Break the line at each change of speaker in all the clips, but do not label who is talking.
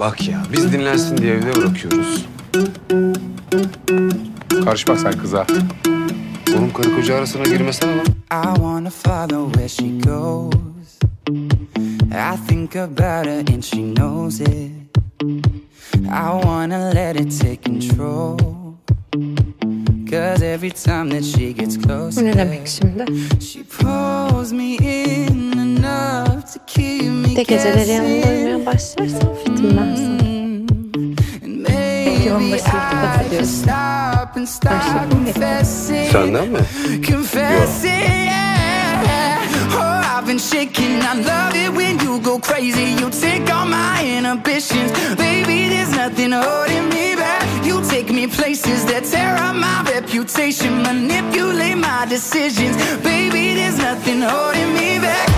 Bak ya biz dinlensin diye evde bırakıyoruz.
Karışma sen kıza.
Oğlum karı koca arasına girmesene lan.
I wanna follow where she goes. I think about her and she knows it. I wanna let it take control. Cause every time that she gets close,
Bu ne demek şimdi?
she pulls me in enough to keep me
De geceleri
guessing.
uyumaya başlarsan fitilmez.
And maybe
Yolunda
I
sırtı
should
ediyorsun.
stop and stop
mı
confessing.
Senden mi?
confessing, yeah. Oh, I've been shaking. I love it when you go crazy. You take all my inhibitions. Baby, there's nothing holding me back. You take me places that tear up my reputation. Manipulate my decisions. Baby, there's nothing holding me back.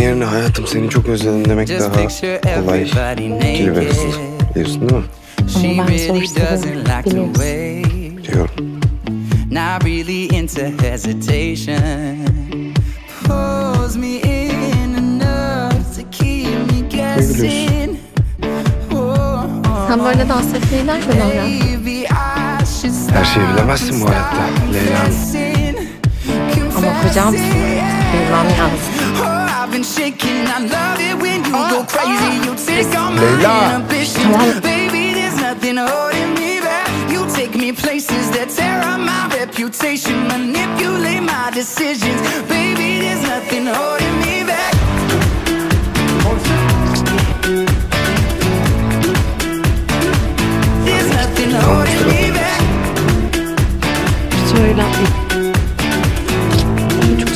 Yerine hayatım seni çok özledim demek
Just
daha
picture
kolay.
everybody
Cilve
naked.
kızı. Biliyorsun değil mi?
She
Ama ben
really
sonuçta
doesn't like to
biliyorsun.
wait.
Diyorum.
Not really into hesitation. Pulls me in enough to keep me guessing. Oh,
Sen böyle dans etmeyi nereden öğrendin?
Her şeyi bilemezsin bu hayatta,
stop
Leyla Hanım.
confessing.
Ama kocamsın. Bilmem lazım.
I've been shaking. I love it when you go crazy. You take all my
Leyla.
inhibitions.
Tamam.
Baby, there's nothing holding me back. You take me places that tear up my reputation. Manipulate my decisions. Baby, there's nothing holding me back. There's nothing holding me back.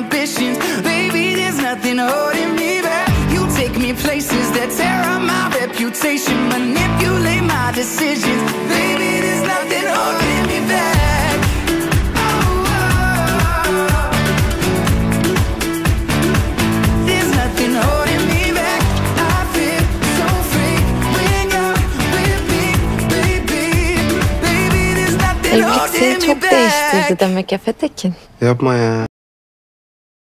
my inhibitions. Baby, there's nothing holding me back. You take me places that tear up my reputation. Manipulate my decisions. Baby, there's nothing holding me back. There's nothing holding me back. I feel so free when you're with me, baby. Baby, there's nothing
Evlilik
holding
seni
me
çok
back.
değiştirdi demek Efe Tekin.
Yapma ya.